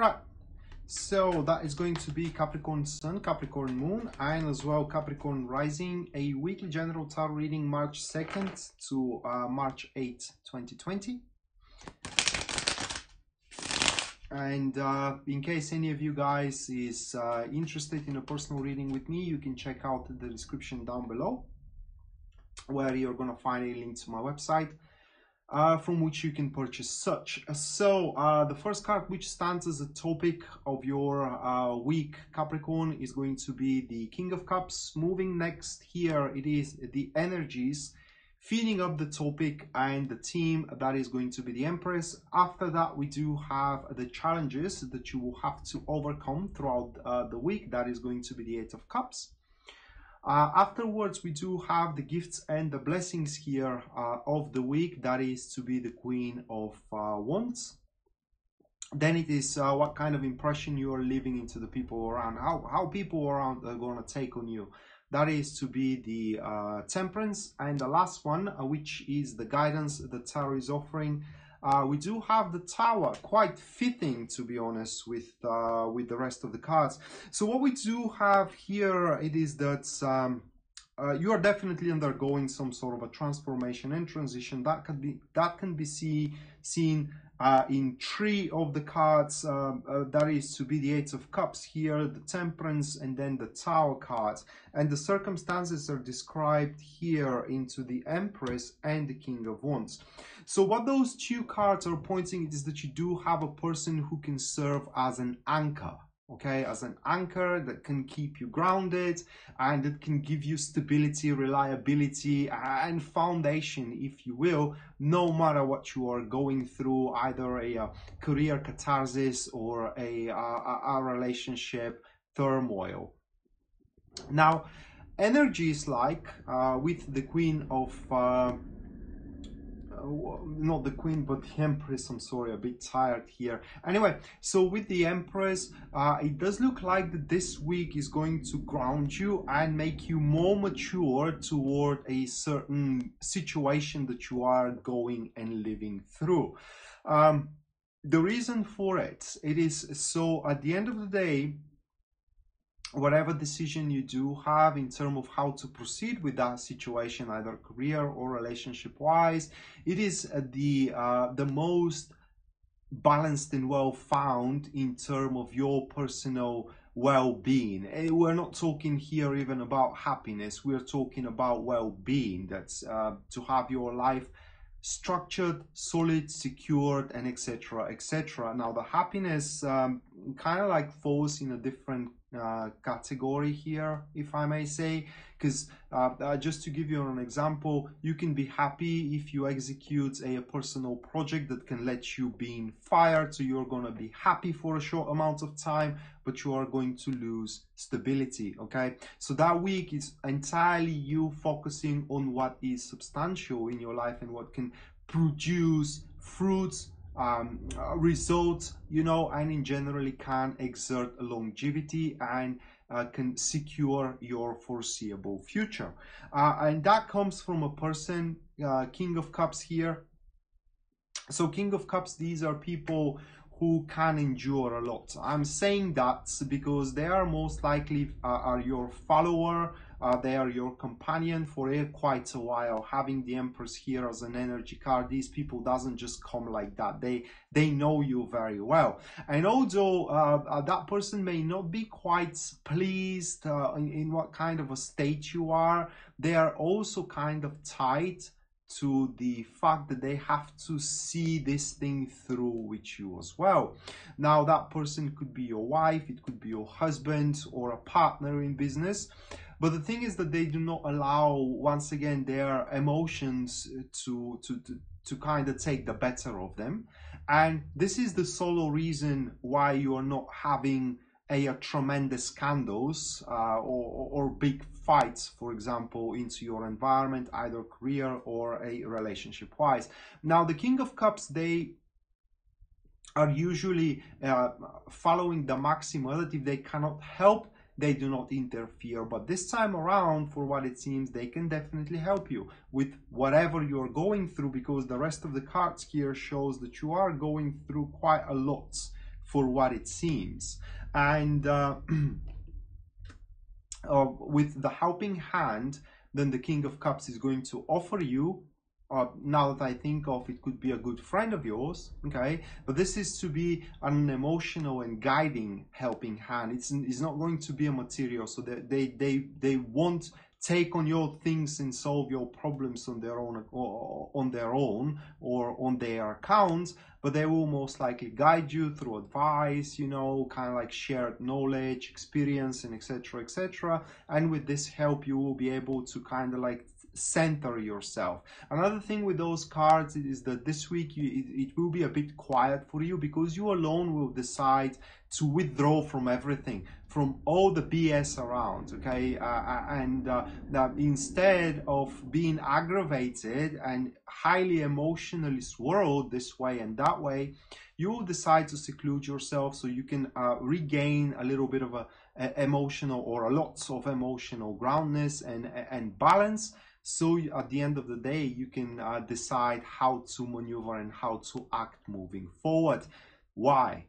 Right. So that is going to be Capricorn Sun, Capricorn Moon, and as well Capricorn Rising, a weekly general tarot reading March 2nd to uh, March 8, 2020. And uh, in case any of you guys is uh, interested in a personal reading with me, you can check out the description down below where you're going to find a link to my website uh, from which you can purchase such. So uh, the first card which stands as a topic of your uh, week Capricorn is going to be the King of Cups. Moving next here it is the energies feeding up the topic and the team that is going to be the Empress. After that we do have the challenges that you will have to overcome throughout uh, the week. That is going to be the Eight of Cups. Uh, afterwards, we do have the gifts and the blessings here uh, of the week. That is to be the Queen of uh, Wands. Then it is uh, what kind of impression you are leaving into the people around, how, how people around are going to take on you. That is to be the uh, Temperance. And the last one, uh, which is the guidance that Tarot is offering, uh, we do have the tower, quite fitting to be honest with uh, with the rest of the cards. So what we do have here, it is that um, uh, you are definitely undergoing some sort of a transformation and transition that can be that can be see, seen uh, in three of the cards um, uh, that is to be the eight of cups here the temperance and then the tower cards. And the circumstances are described here into the empress and the king of wands. So what those two cards are pointing is that you do have a person who can serve as an anchor okay, as an anchor that can keep you grounded and that can give you stability, reliability, and foundation, if you will, no matter what you are going through, either a, a career catharsis or a, a, a relationship turmoil. Now, energy is like uh, with the Queen of uh, uh, not the queen but the empress. I'm sorry a bit tired here. Anyway so with the empress uh, it does look like that this week is going to ground you and make you more mature toward a certain situation that you are going and living through. Um, the reason for it it is so at the end of the day whatever decision you do have in terms of how to proceed with that situation, either career or relationship wise, it is uh, the uh, the most balanced and well found in terms of your personal well-being. Eh, we're not talking here even about happiness. We're talking about well-being that's uh, to have your life structured solid secured and etc etc now the happiness um, kind of like falls in a different uh, category here, if I may say, because uh, uh, just to give you an example, you can be happy if you execute a, a, personal project that can let you being fired, so you're going to be happy for a short amount of time, but you are going to lose stability, okay? So that week is entirely you focusing on what is substantial in your life and what can produce fruits um, uh, results, you know, and in generally can exert longevity and uh, can secure your foreseeable future. Uh, and that comes from a person, uh, King of Cups here. So King of Cups, these are people who can endure a lot. I'm saying that because they are most likely uh, are your follower, uh, they are your companion for quite a while. Having the Empress here as an energy card, these people doesn't just come like that. They they know you very well. And although uh, uh that person may not be quite pleased uh, in, in what kind of a state you are, they are also kind of tied to the fact that they have to see this thing through with you as well. Now, that person could be your wife, it could be your husband or a partner in business. But the thing is that they do not allow, once again, their emotions to, to, to, to kind of take the better of them. And this is the solo reason why you are not having a, a tremendous scandals uh, or, or big fights, for example, into your environment, either career or a relationship wise. Now, the King of Cups, they are usually uh, following the maximum that if they cannot help they do not interfere but this time around for what it seems they can definitely help you with whatever you're going through because the rest of the cards here shows that you are going through quite a lot for what it seems. And uh, uh, with the helping hand then the king of cups is going to offer you uh, now that I think of it could be a good friend of yours, okay? But this is to be an emotional and guiding helping hand. It's, it's not going to be a material, so they, they, they, they won't take on your things and solve your problems on their own or on their own or on their accounts but they will most likely guide you through advice you know kind of like shared knowledge experience and etc etc and with this help you will be able to kind of like center yourself. Another thing with those cards is that this week you, it, it, will be a bit quiet for you because you alone will decide to withdraw from everything, from all the BS around, okay? Uh, uh, and uh, that instead of being aggravated and highly emotionally swirled this way and that way, you will decide to seclude yourself so you can uh, regain a little bit of a, a emotional or a lot of emotional groundness and and balance. So at the end of the day you can uh, decide how to maneuver and how to act moving forward. Why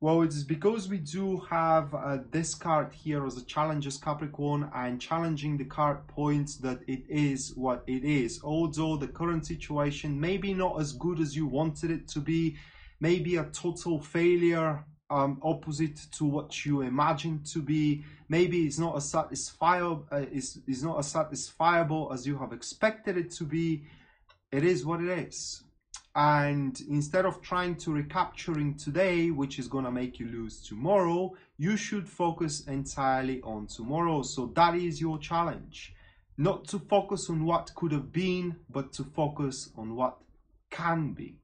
well it's because we do have uh, this card here as a challenges capricorn and challenging the card points that it is what it is although the current situation may be not as good as you wanted it to be maybe a total failure um, opposite to what you imagined to be. Maybe it's not as satisfiable, uh, is is not as satisfiable as you have expected it to be. It is what it is. And instead of trying to recapturing today, which is gonna make you lose tomorrow, you should focus entirely on tomorrow. So that is your challenge. Not to focus on what could have been, but to focus on what can be.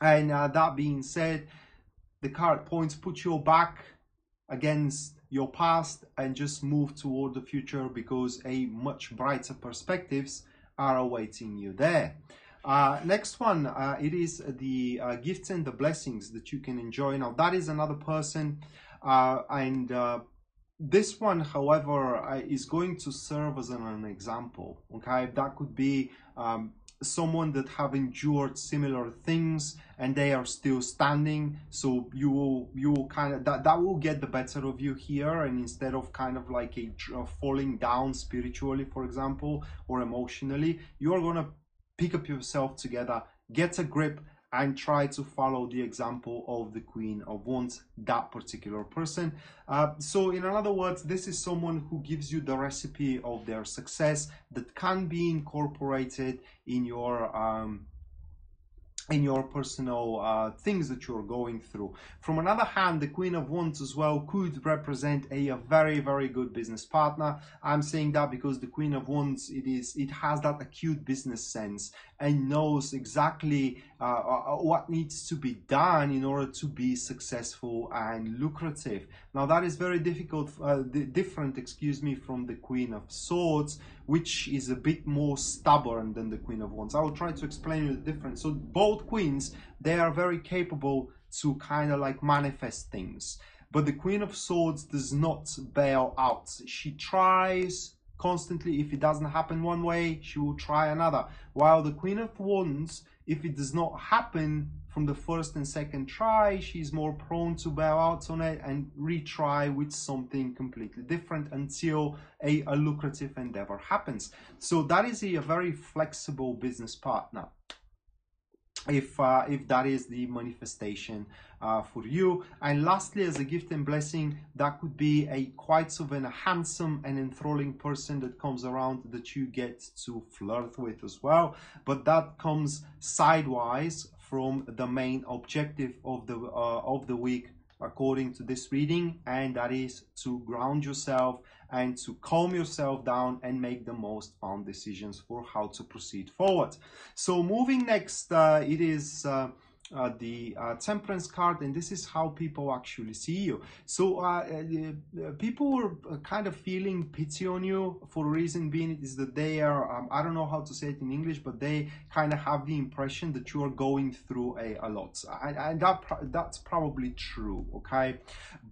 And uh, that being said, the card points put your back against your past and just move toward the future because a much brighter perspectives are awaiting you there. Uh, next one, uh, it is the uh, gifts and the blessings that you can enjoy. Now that is another person uh, and uh, this one, however, uh, is going to serve as an, an example. Okay, that could be um, someone that have endured similar things and they are still standing so you will you will kind of that, that will get the better of you here and instead of kind of like a falling down spiritually for example or emotionally you're gonna pick up yourself together get a grip and try to follow the example of the Queen of Wands, that particular person. Uh, so, in other words, this is someone who gives you the recipe of their success that can be incorporated in your um, in your personal uh, things that you're going through. From another hand, the Queen of Wands as well could represent a, a, very, very good business partner. I'm saying that because the Queen of Wands, it is, it has that acute business sense and knows exactly uh, uh, what needs to be done in order to be successful and lucrative. Now that is very difficult, uh, different, excuse me, from the Queen of Swords, which is a bit more stubborn than the Queen of Wands. I will try to explain the difference. So both queens, they are very capable to kind of like manifest things. But the Queen of Swords does not bail out. She tries constantly. If it doesn't happen one way, she will try another. While the Queen of Wands, if it does not happen from the first and second try, she's more prone to bail out on it and retry with something completely different until a, a lucrative endeavor happens. So that is a, a very flexible business partner if uh, if that is the manifestation uh, for you. And lastly as a gift and blessing that could be a quite sort of a handsome and enthralling person that comes around that you get to flirt with as well. But that comes sidewise from the main objective of the uh, of the week according to this reading and that is to ground yourself and to calm yourself down and make the most on decisions for how to proceed forward. So moving next, uh, it is uh, uh, the uh, temperance card and this is how people actually see you. So uh, uh, people were uh, kind of feeling pity on you for a reason being it is that they are um, i don't know how to say it in english but they kind of have the impression that you are going through a, a lot. And, and that that's probably true okay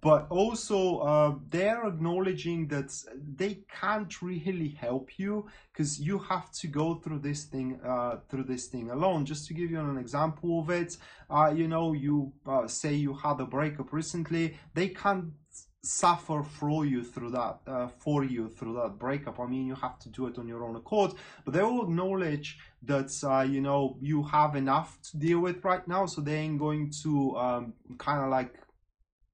but also uh, they're acknowledging that they can't really help you because you have to go through this thing uh, through this thing alone. Just to give you an example of it uh, you know, you uh, say you had a breakup recently, they can't suffer for you through that uh, for you through that breakup. I mean you have to do it on your own accord. But they will acknowledge that uh, you know you have enough to deal with right now so they ain't going to um, kind of like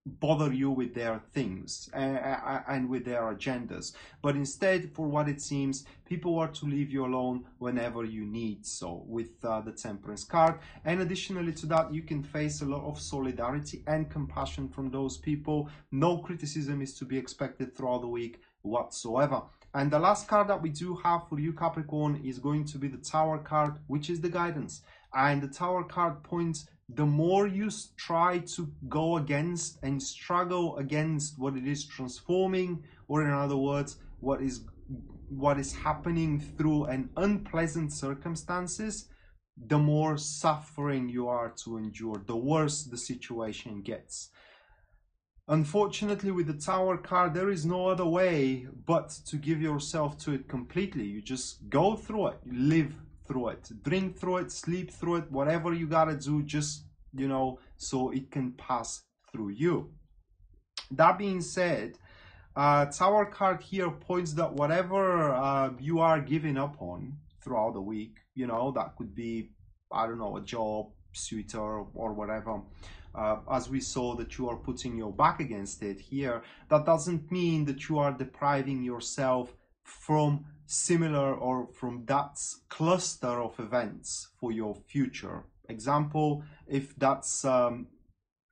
bother you with their things and with their agendas. But instead for what it seems people are to leave you alone whenever you need so with uh, the temperance card. And additionally to that you can face a lot of solidarity and compassion from those people. No criticism is to be expected throughout the week whatsoever. And the last card that we do have for you capricorn is going to be the tower card which is the guidance. And the tower card points the more you try to go against and struggle against what it is transforming or in other words what is what is happening through an unpleasant circumstances the more suffering you are to endure the worse the situation gets. Unfortunately with the tower card there is no other way but to give yourself to it completely. You just go through it. You live through it drink through it sleep through it whatever you gotta do just you know so it can pass through you. That being said uh, tower card here points that whatever uh, you are giving up on throughout the week you know that could be i don't know a job suitor or whatever uh, as we saw that you are putting your back against it here that doesn't mean that you are depriving yourself from similar or from that cluster of events for your future. Example, if that's um,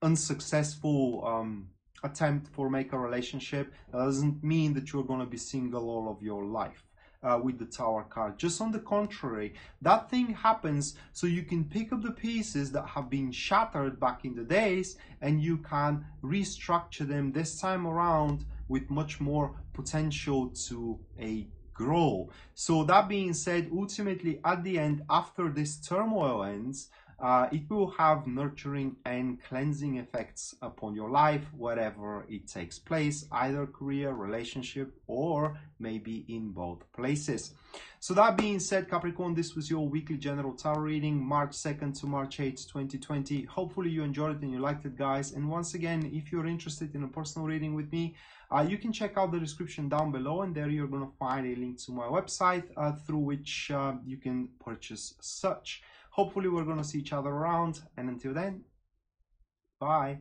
unsuccessful um, attempt for make a relationship, that doesn't mean that you're going to be single all of your life. Uh, with the tower card. Just on the contrary, that thing happens so you can pick up the pieces that have been shattered back in the days and you can restructure them this time around with much more potential to a grow. So that being said, ultimately at the end, after this turmoil ends, uh, it will have nurturing and cleansing effects upon your life, wherever it takes place, either career, relationship, or maybe in both places. So that being said, Capricorn, this was your weekly general tarot reading, March 2nd to March 8th, 2020. Hopefully you enjoyed it and you liked it, guys. And once again, if you're interested in a personal reading with me, uh, you can check out the description down below and there you're going to find a link to my website uh, through which uh, you can purchase such. Hopefully we're going to see each other around and until then, bye.